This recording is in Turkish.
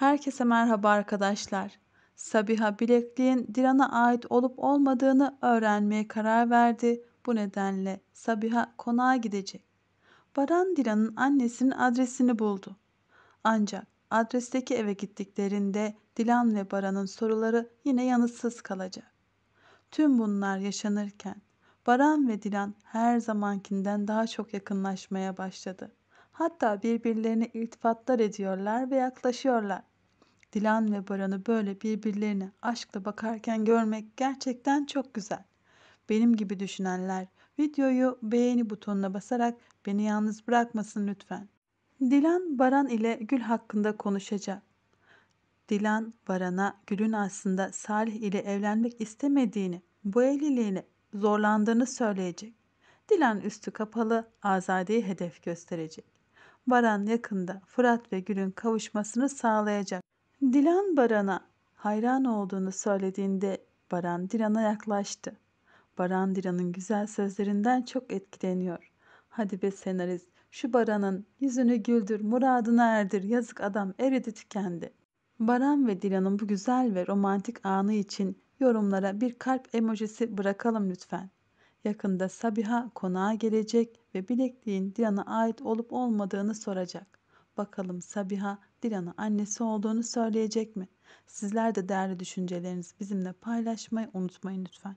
Herkese merhaba arkadaşlar. Sabiha bilekliğin Dilan'a ait olup olmadığını öğrenmeye karar verdi. Bu nedenle Sabiha konağa gidecek. Baran Dilan'ın annesinin adresini buldu. Ancak adresteki eve gittiklerinde Dilan ve Baran'ın soruları yine yanıtsız kalacak. Tüm bunlar yaşanırken Baran ve Dilan her zamankinden daha çok yakınlaşmaya başladı. Hatta birbirlerine iltifatlar ediyorlar ve yaklaşıyorlar. Dilan ve Baran'ı böyle birbirlerine aşkla bakarken görmek gerçekten çok güzel. Benim gibi düşünenler videoyu beğeni butonuna basarak beni yalnız bırakmasın lütfen. Dilan Baran ile Gül hakkında konuşacak. Dilan Baran'a Gül'ün aslında Salih ile evlenmek istemediğini, bu evliliğini zorlandığını söyleyecek. Dilan üstü kapalı Azade'yi hedef gösterecek. Baran yakında Fırat ve Gül'ün kavuşmasını sağlayacak. Dilan Baran'a hayran olduğunu söylediğinde Baran Dilan'a yaklaştı. Baran Dilan'ın güzel sözlerinden çok etkileniyor. Hadi be senarist şu Baran'ın yüzünü güldür, muradına erdir. Yazık adam eridi tükendi. Baran ve Dilan'ın bu güzel ve romantik anı için yorumlara bir kalp emojisi bırakalım lütfen. Yakında Sabiha konağa gelecek ve bilekliğin Dilan'a ait olup olmadığını soracak. Bakalım Sabiha Dilan'a annesi olduğunu söyleyecek mi? Sizler de değerli düşüncelerinizi bizimle paylaşmayı unutmayın lütfen.